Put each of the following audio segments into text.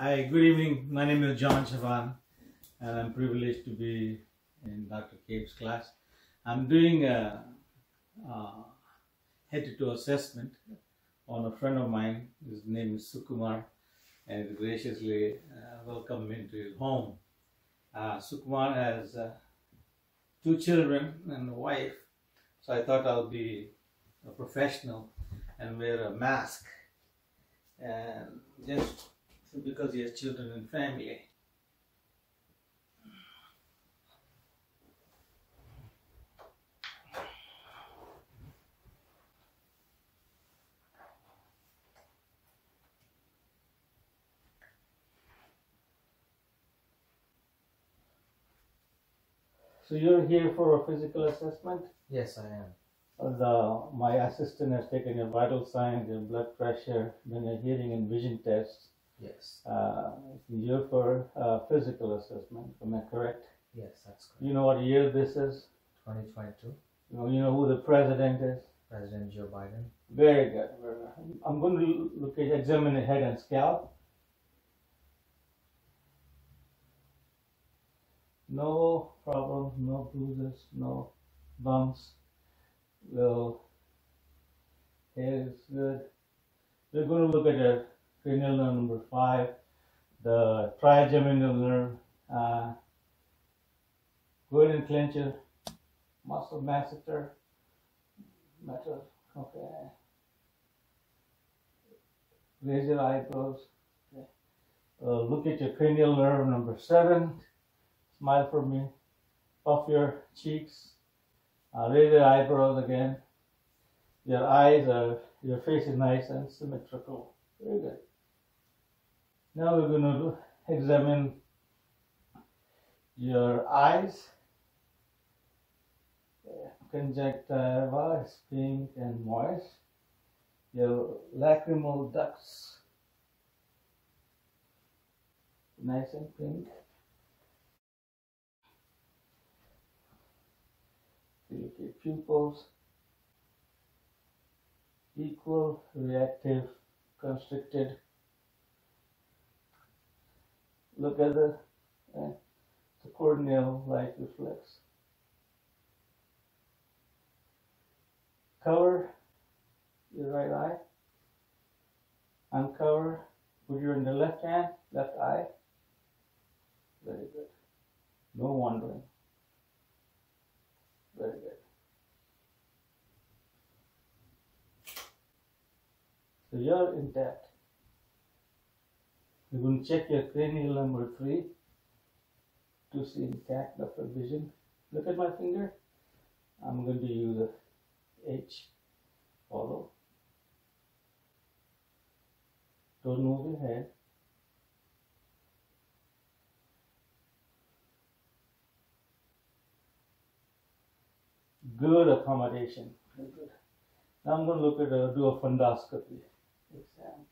Hi, good evening. My name is John Chavan, and I'm privileged to be in Dr. Cape's class. I'm doing a, a head-to-toe assessment on a friend of mine. His name is Sukumar, and graciously uh, welcomed me into his home. Uh, Sukumar has uh, two children and a wife, so I thought I'll be a professional and wear a mask, and just because he has children and family. So you're here for a physical assessment? Yes, I am. Uh, The, my assistant has taken your vital signs, your blood pressure, then your hearing and vision tests. Yes. Uh, you're for uh, physical assessment, am I correct? Yes, that's correct. You know what year this is? 2022, You know, you know who the president is? President Joe Biden. Very good. I'm going to look at examine the head and scalp. No problem, no bruises, no bumps. Well, hair is good. We're going to look at the cranial nerve number five, the trigeminal nerve. Uh, go ahead and clench your muscle masseter. Metal. Okay. Raise your eyebrows. Okay. Uh, look at your cranial nerve number seven. Smile for me. Puff your cheeks. Uh, raise your eyebrows again. Your eyes are, your face is nice and symmetrical. Very good. Now we're going to examine your eyes. Conjunctiva is pink and moist. Your lacrimal ducts, nice and pink. Look at pupils, equal, reactive, constricted. Look at the, uh, the corneal light reflex. Cover your right eye. Uncover. Put your in the left hand, left eye. Very good. No wandering. Very good. So you're in intact. We're going to check your cranial number three to see intact your vision. Look at my finger. I'm going to use a H. Follow. Don't move your head. Good accommodation. Very good. Now I'm going to look at a, do a fundoscopy exam.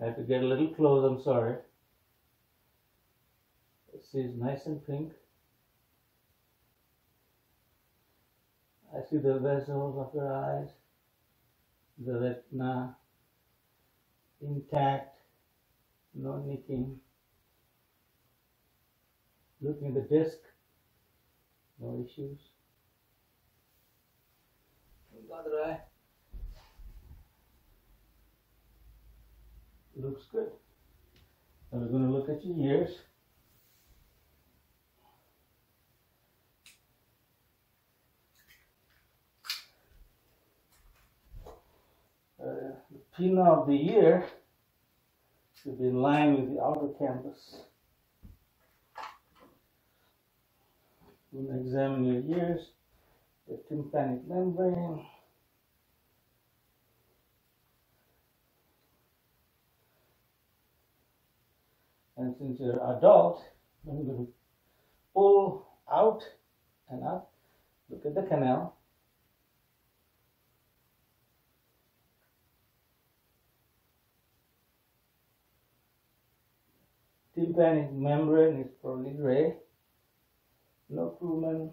I have to get a little close, I'm sorry. See, it's nice and pink. I see the vessels of your eyes, the retina intact, no nicking. Looking at the disc, no issues. The other Looks good. Now we're going to look at your ears. Uh, the pinna of the ear should be in line with the outer canthus. To examine your ears, the tympanic membrane. And since you're adult, I'm going to pull out and up. Look at the canal. Tympanic membrane is pearly gray. No cerumen.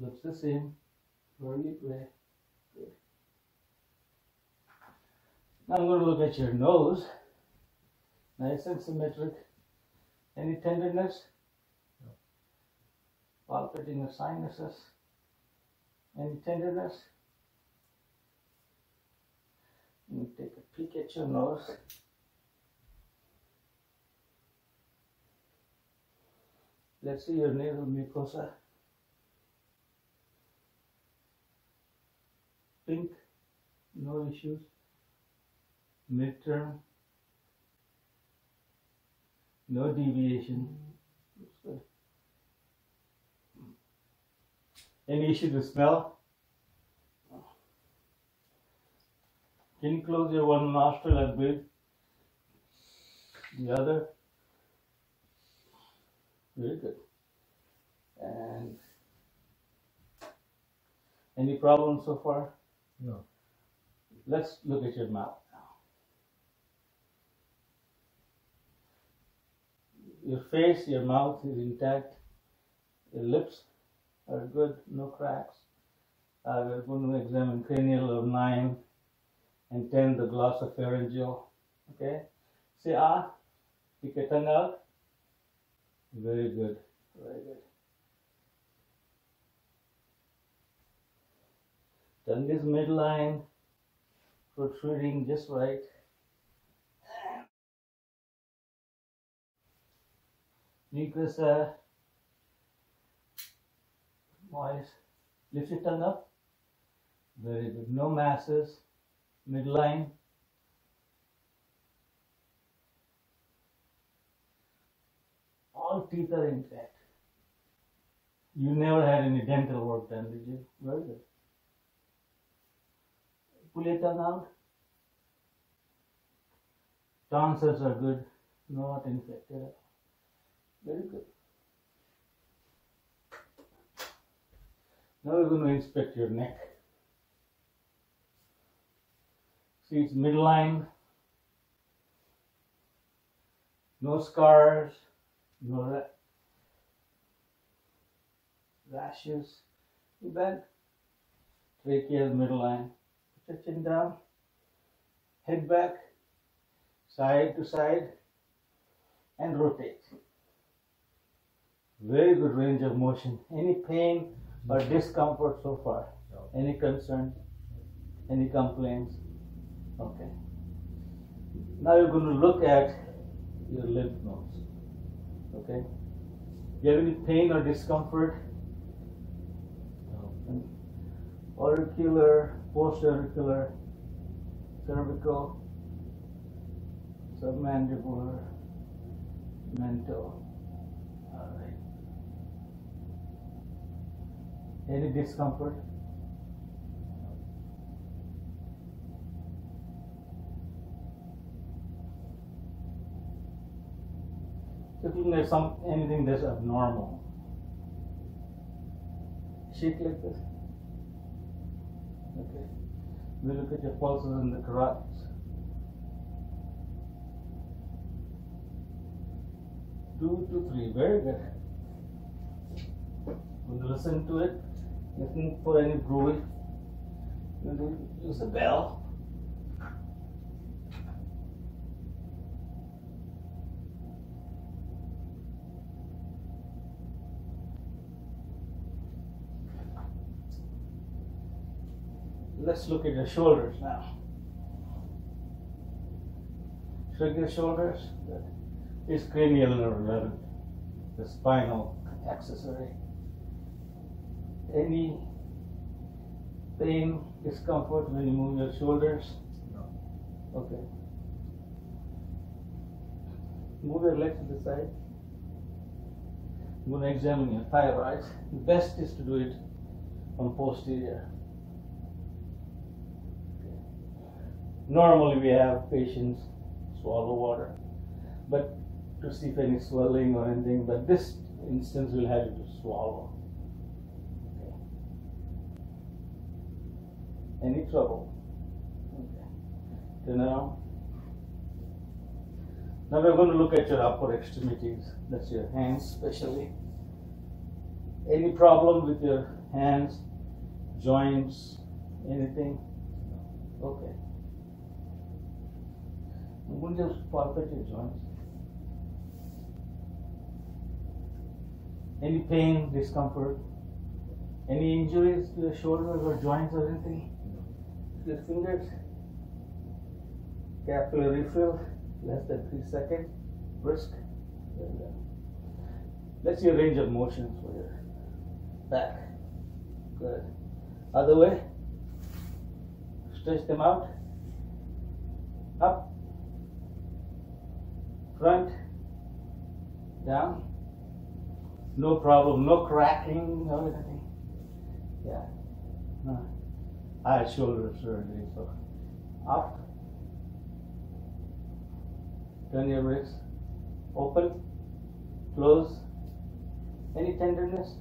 Looks the same. Probably gray. Good. Now I'm going to look at your nose. Nice and symmetric. Any tenderness? No. Palpating of sinuses? Any tenderness? Let me take a peek at your nose. Let's see your nasal mucosa. Pink, no issues. Midterm, no deviation. Looks good. Any issue to smell? Can you close your one nostril and breathe? The other? Very good. And any problems so far? No. Let's look at your mouth now. Your face, your mouth is intact. Your lips are good, no cracks. Uh, we're going to examine cranial of 9 and 10, the glossopharyngeal. Okay? Say ah. Stick your tongue out. Very good. Very good. Tongue is midline, protruding just right. Mucosa, moist. Uh, Lift it tongue up. Very good. No masses. Midline. All teeth are intact. You never had any dental work done, did you? Very good. Pull your tongue out. Tonsils are good, not infected. Very good. Now we're going to inspect your neck. See its midline. No scars, no ra- rashes. You bend. Tracheal midline. Put your chin down. Head back. Side to side. And rotate. Very good range of motion. Any pain or discomfort so far? No. Any concerns? Any complaints? Okay. Now you're going to look at your lymph nodes. Okay. Do you have any pain or discomfort? No. Auricular, post-auricular, cervical, submandibular, mental. All right. Any discomfort? Looking like some anything that's abnormal. Shake like this. Okay. We look at your pulses and the carotids. Two to three, very good. We'll listen to it. Listen for any brewing. We'll use a bell. Let's look at your shoulders now. Shrug your shoulders. Good. It's cranial nerve 11, the spinal accessory. Any pain, discomfort when you move your shoulders? No. Okay. Move your legs to the side. I'm going to examine your thyroid. The best is to do it on posterior. Normally we have patients swallow water, but to see if any swelling or anything, but this instance we'll have you to swallow. Okay. Any trouble? Okay. Turn around. Now we're going to look at your upper extremities. That's your hands, especially. Any problem with your hands, joints, anything? Okay. I'm going to just palpate your joints. Any pain, discomfort, any injuries to your shoulders or joints or anything? Your fingers? Capillary refill, less than three seconds. Brisk. Very good. Uh, let's see your range of motions for your back. Good. Other way. Stretch them out. Up. Front. Down. No problem. No cracking or anything. Yeah. No. I had shoulder surgery, so up. Turn your wrist. Open. Close. Any tenderness?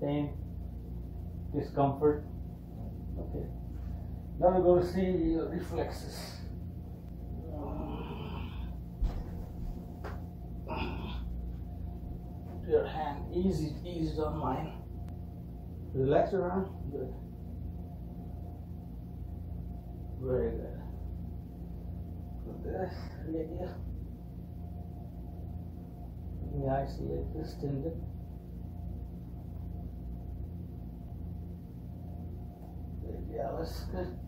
Pain? Discomfort? Okay. Now we're going to see your reflexes. Your hand easy, easy on mine. Relax your arm. Good. Very good. Put this right here. Me isolate this tendon. That's good.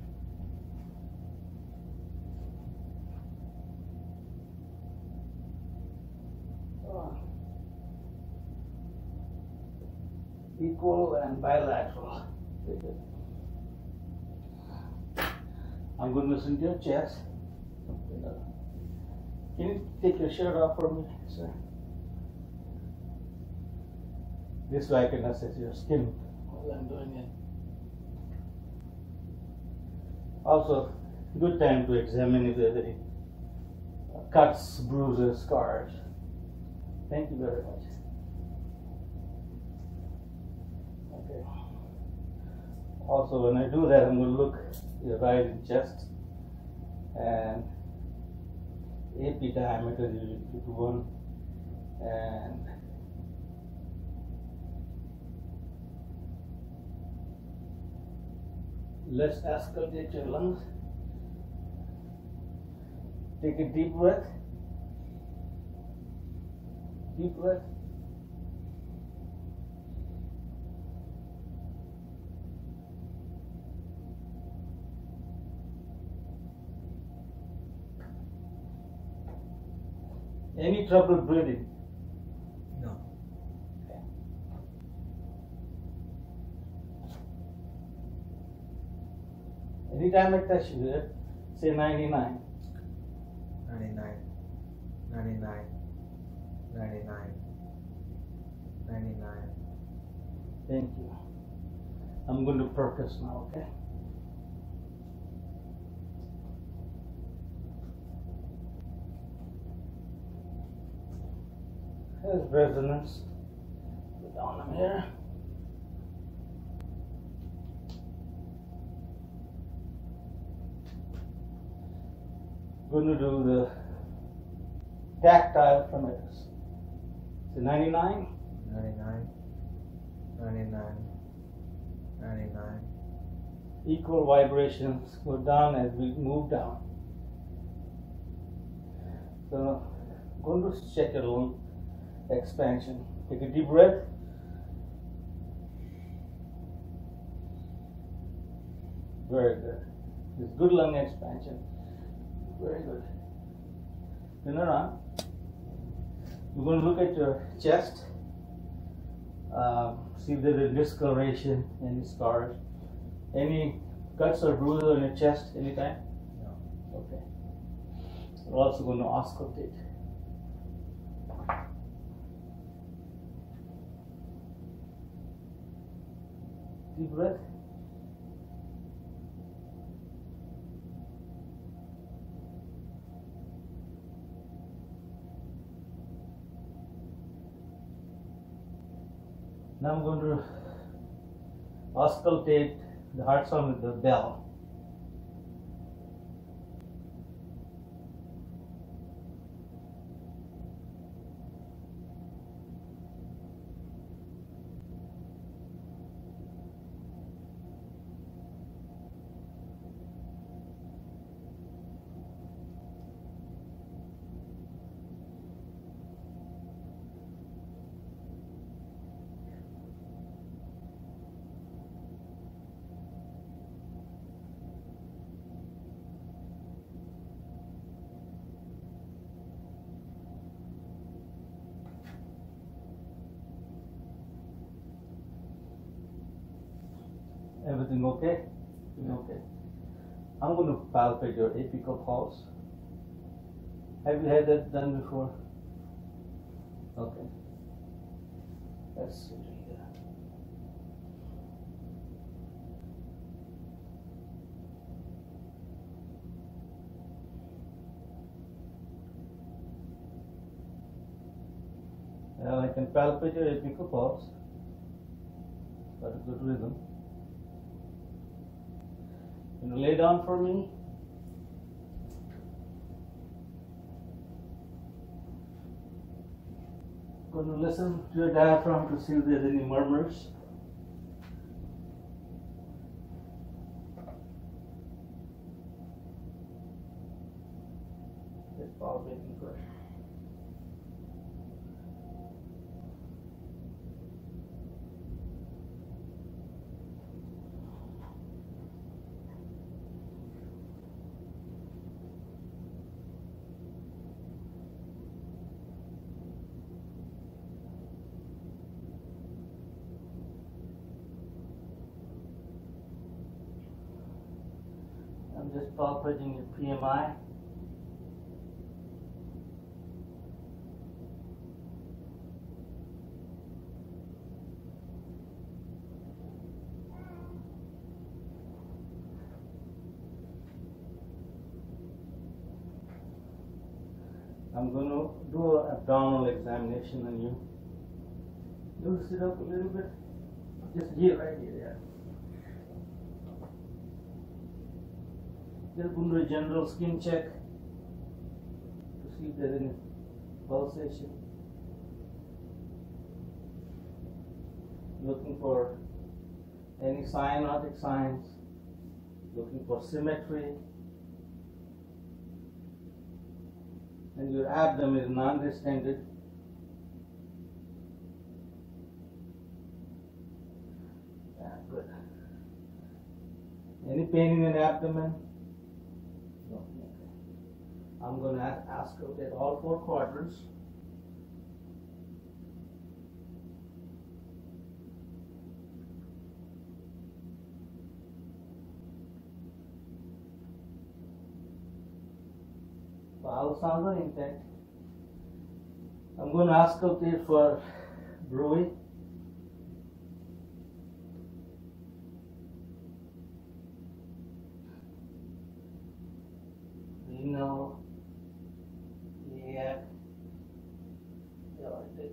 Equal and bilateral. I'm going to listen to your chest. Can you take your shirt off for me, sir? This way I can assess your skin while I'm doing it. Also, good time to examine if there's any cuts, bruises, scars. Thank you very much. Okay. Also, when I do that, I'm going to look your right chest and AP diameter usually to one and let's auscultate your lungs. Take a deep breath. Deep breath. Any trouble breathing? No. Anytime I touch you, say 99. 99. 99. 99. 99. Thank you. I'm going to percuss now, okay? There's resonance. Put down them here. Going to do the tactile fremitus. So 99. 99. 99. 99. equal vibrations go down as we move down. So, going to check your lung expansion. Take a deep breath. Very good. This good lung expansion. Very good. Turn around. We're going to look at your chest. Um, see if there's a discoloration, any scars, any cuts or bruises on your chest anytime? No. Okay. We're also going to auscultate. deep breath. Now I'm going to auscultate the heart sound with the bell. Everything okay? Okay. I'm going to palpate your apical pulse. Have you had that done before? Okay. Let's see here. Now I can palpate your apical pulse. Got a good rhythm. Lay down for me? Going to listen to your diaphragm to see if there's any murmurs. Power making first. Just palpating your PMI. I'm going to do an abdominal examination on you. You sit up a little bit. Just here, right here, yeah. To do a general skin check to see if there's any pulsation. Looking for any cyanotic signs, looking for symmetry. And your abdomen is non-distended. Yeah, good. Any pain in your abdomen? I'm going to ask at all four quadrants. All sounds are intact. I'm going to ask out there for bruit. renal, iliac, aortic.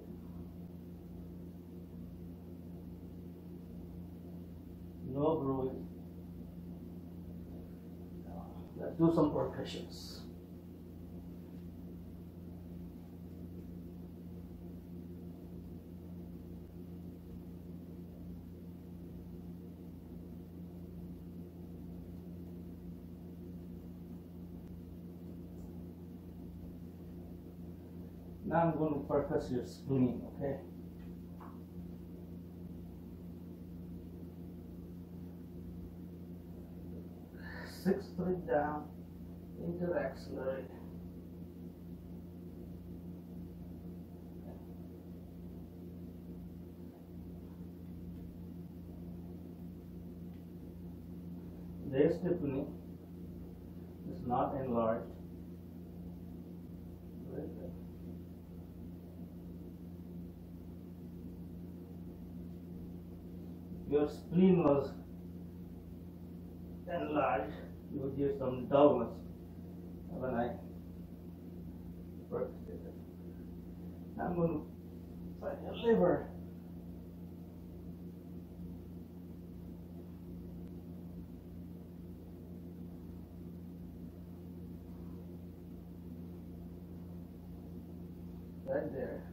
No brewing. Let's do some percussions. Now I'm going to your spleen, okay? Six three down into the axillary. Their stiffening is not enlarged. your spleen was enlarged, you would get some dullness when I percolated. I'm going to find your liver. Right there.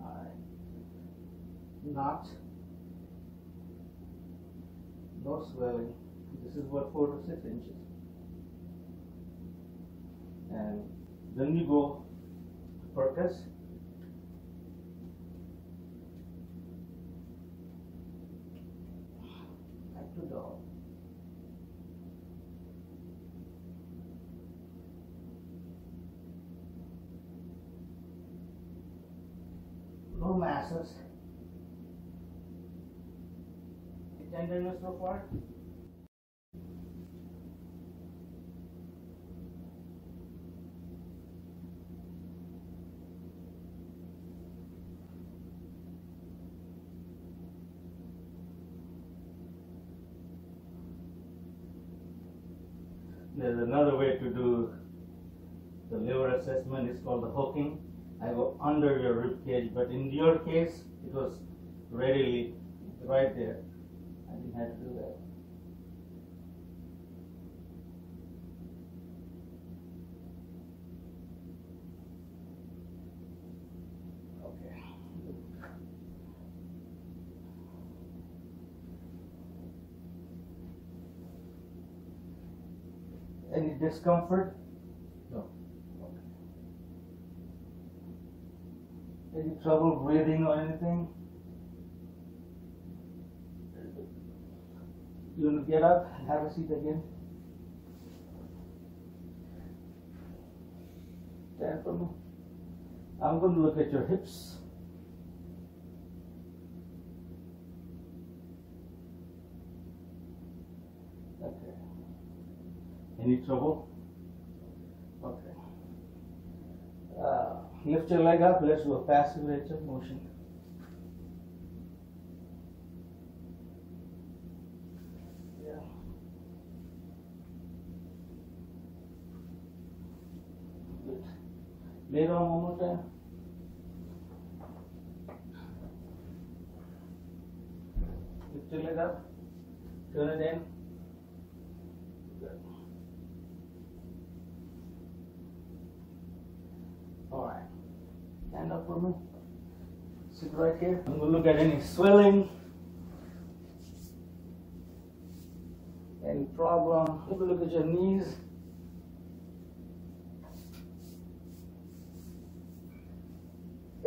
Alright. Not. No swelling. This is what four to six inches. And then you go percuss. Back to dog. No masses. Tenderness so far? There's another way to do the liver assessment. It's called the hooking. I go under your rib cage, but in your case, it was readily right there. I didn't have to do that. Okay. Any discomfort? No. Any trouble breathing or anything? You want to get up and have a seat again? Stand for. I'm going to look at your hips. Any trouble? Okay. Uh, lift your leg up. Let's do a passive range of motion. Lay down one more time. Lift your leg up. Turn it in. For me. Sit right here. I'm to look at any swelling. Any problem. Let me look at your knees.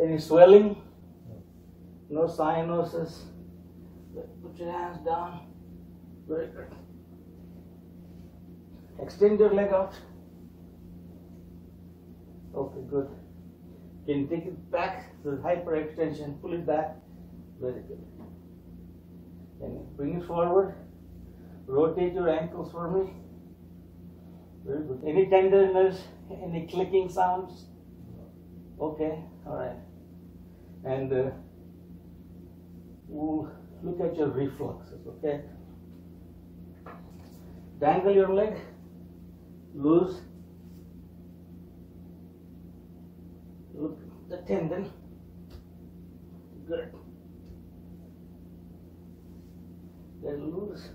Any swelling? No cyanosis. Put your hands down. Very good. Extend your leg out. Okay, good. Can you take it back? The hyperextension, pull it back. Very good. You bring it forward? Rotate your ankles for me. Very good. Any tenderness? Any clicking sounds? Okay, all right. And uh, we'll look at your reflexes, okay? Dangle your leg, loose. Look the tendon. Good. Then loose.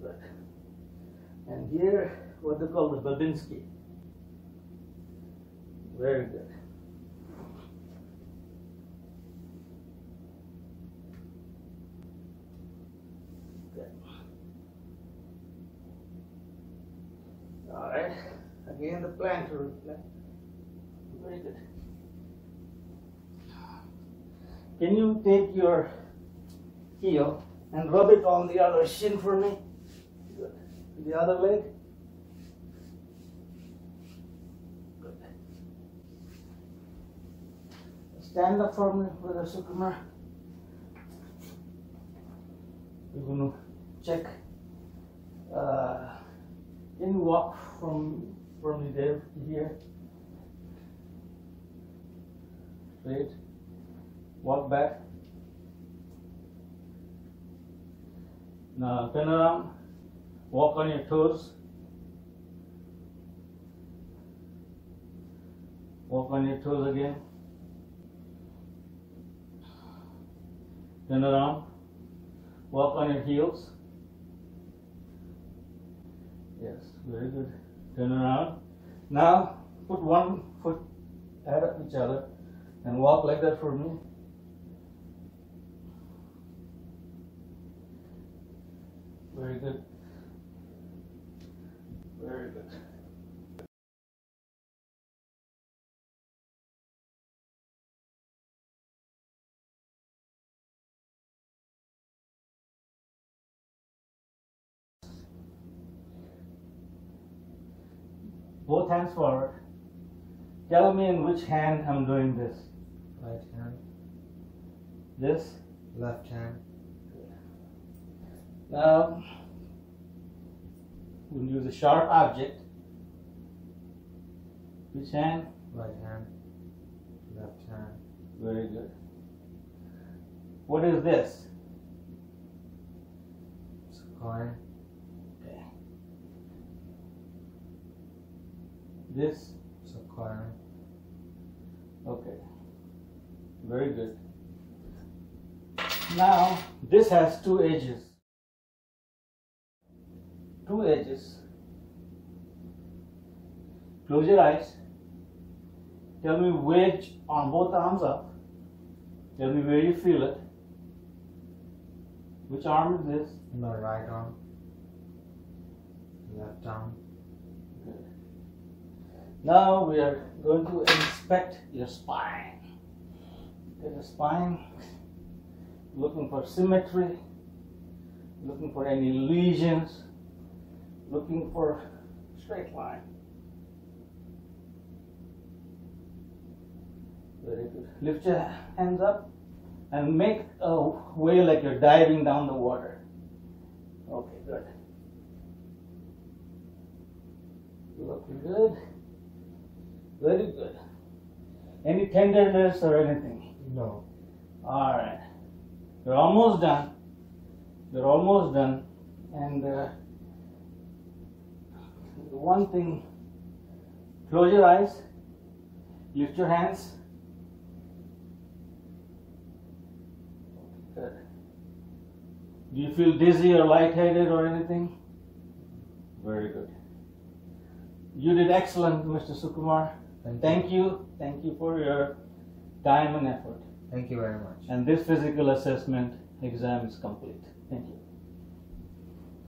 Good. And here, what they call the Babinski. Very good. Good. All right. Again, the plantar reflex. Very good. Can you take your heel and rub it on the other shin for me? Good. The other leg. Good. Stand up for me with a Sukumar. We're going to check. Uh, can you walk from from there here? Straight. Walk back. Now turn around. Walk on your toes. Walk on your toes again. Turn around. Walk on your heels. Yes, very good. Turn around. Now put one foot ahead of each other and walk like that for me. Very good. Very good. Both hands forward. Tell me in which hand I'm doing this. Right hand, This. left hand, Now, we'll use a sharp object. Which hand? right hand, left hand, Very good. What is this? it's a coin, Okay. This? coin, Okay. Very good. Now, this has two edges. Two edges. Close your eyes. Tell me which on both arms up. Tell me where you feel it. Which arm is this? my right arm, left arm. Now we are going to inspect your spine. Look the spine. Looking for symmetry. Looking for any lesions. Looking for straight line. Very good. Lift your hands up and make a way like you're diving down the water. Okay, good. Looking good. Very good. Any tenderness or anything? no, Alright. You're almost done. You're almost done. And uh, one thing close your eyes, lift your hands. Good. Do you feel dizzy or lightheaded or anything? Very good. You did excellent, Mr. Sukumar. Thank, Thank you. Thank you for your time and effort. thank you very much. And this physical assessment exam is complete. Thank you.